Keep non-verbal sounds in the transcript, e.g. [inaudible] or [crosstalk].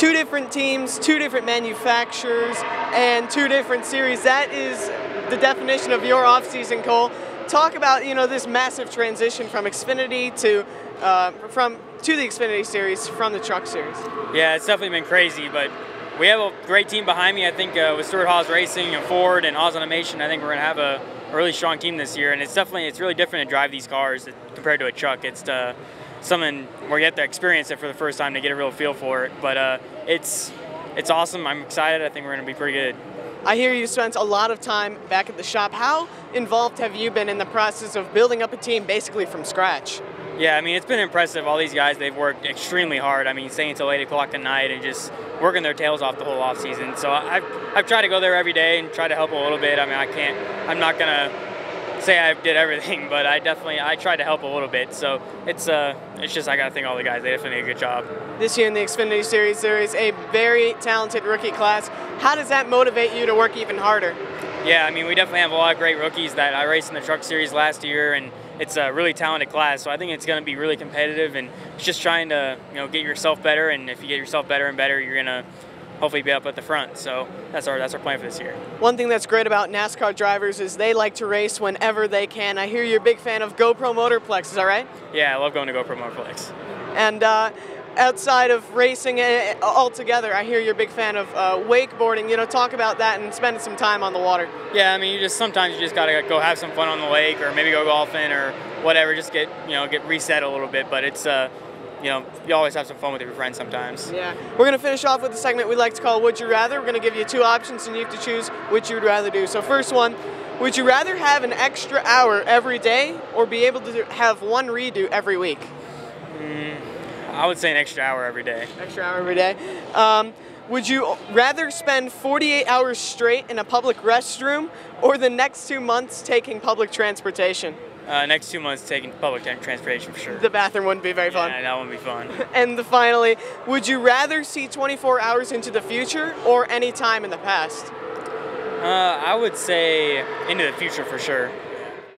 two different teams, two different manufacturers, and two different series. That is the definition of your offseason, Cole. Talk about you know this massive transition from Xfinity to uh, from to the Xfinity series from the Truck series. Yeah, it's definitely been crazy, but we have a great team behind me. I think uh, with Stewart-Haas Racing and Ford and Haas Automation, I think we're gonna have a, a, really strong team this year. And it's definitely it's really different to drive these cars compared to a truck. It's uh, something where you have to experience it for the first time to get a real feel for it. But uh, it's it's awesome. I'm excited. I think we're gonna be pretty good. I hear you spent a lot of time back at the shop. How involved have you been in the process of building up a team basically from scratch? Yeah, I mean, it's been impressive. All these guys, they've worked extremely hard. I mean, staying until 8 o'clock at night and just working their tails off the whole off season. So I've, I've tried to go there every day and try to help a little bit. I mean, I can't, I'm not going to say I did everything, [laughs] but I definitely, I tried to help a little bit. So it's, uh, it's just, I got to thank all the guys. They definitely did a good job. This year in the Xfinity Series, there is a very talented rookie class. How does that motivate you to work even harder? Yeah, I mean, we definitely have a lot of great rookies that I raced in the Truck Series last year, and it's a really talented class. So I think it's going to be really competitive, and it's just trying to you know get yourself better. And if you get yourself better and better, you're going to hopefully be up at the front. So that's our that's our plan for this year. One thing that's great about NASCAR drivers is they like to race whenever they can. I hear you're a big fan of GoPro Motorplex. Is that right? Yeah, I love going to GoPro Motorplex. And uh, outside of racing eh, altogether, I hear you're a big fan of uh, wakeboarding. You know, talk about that and spending some time on the water. Yeah, I mean, you just sometimes you just gotta go have some fun on the lake, or maybe go golfing, or whatever. Just get you know get reset a little bit. But it's uh, you know, you always have some fun with your friends sometimes. Yeah. We're going to finish off with a segment we like to call Would You Rather. We're going to give you two options and you have to choose which you would rather do. So, first one Would you rather have an extra hour every day or be able to have one redo every week? Mm, I would say an extra hour every day. Extra hour every day. Um, would you rather spend 48 hours straight in a public restroom or the next two months taking public transportation? Uh, next two months taking public transportation for sure. The bathroom wouldn't be very fun. Yeah, that wouldn't be fun. [laughs] and the, finally, would you rather see 24 hours into the future or any time in the past? Uh, I would say into the future for sure.